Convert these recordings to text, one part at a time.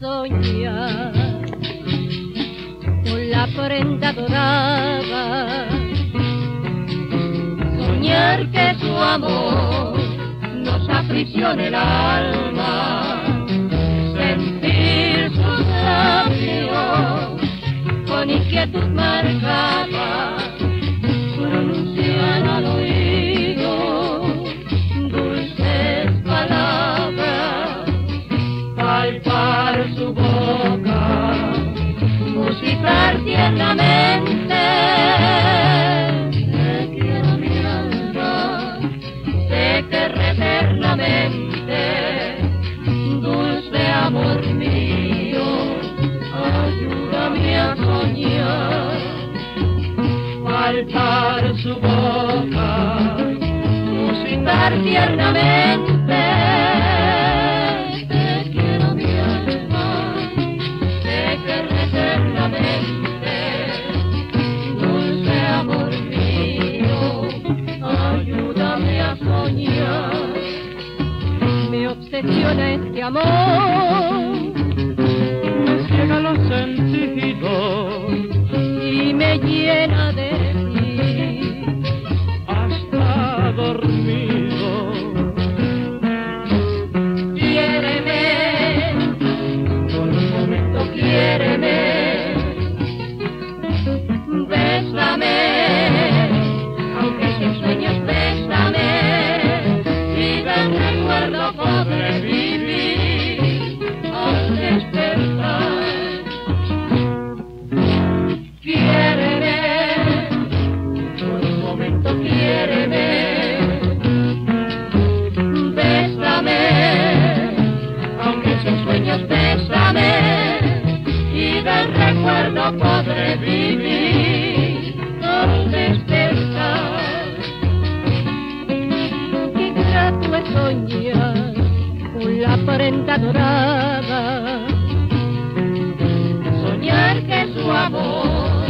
Soñar la prenda dorada. Soñar que su amor nos aprisiona el alma. Sentir sus labios con inquietud marcada pronuncian al oído dulces palabras, palpar su boca, musicar tiernamente. Te quiero mi alma, te querré eternamente, dulce amor mío, ayúdame a soñar palpar su boca, musicar tiernamente. Obsesiona este amor, recuerdo podré vivir al despertar. Qué grato soñar con la prenda dorada soñar que su amor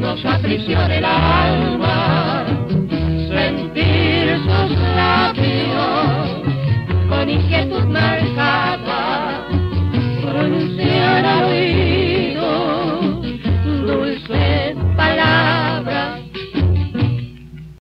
nos aprisiona el alma,